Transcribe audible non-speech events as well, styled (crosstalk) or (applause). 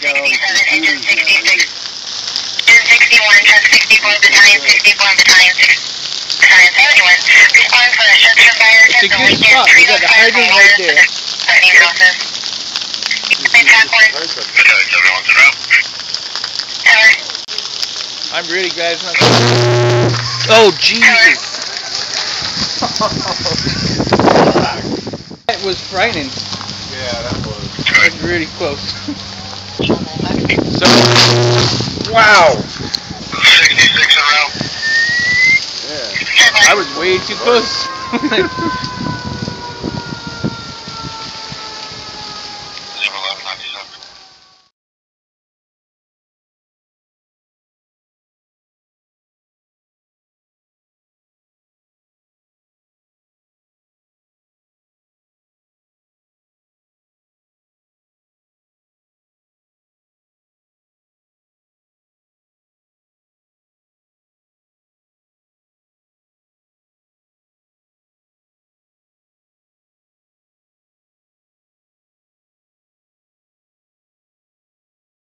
got 67, engine computers 66. now. Engine 61, truck 64, battalion 64, battalion 6, battalion 71. Respond for a structure fire. It's a good spot. We got the hydrant right there. Threatening houses. They pack one. Battalion 71 to route. Tower. I'm really glad it's not. Oh Jesus! (laughs) that was frightening. Yeah, that was. That was really close. (laughs) so, Wow! 66 en route. Yeah. I was way too close. (laughs) (laughs)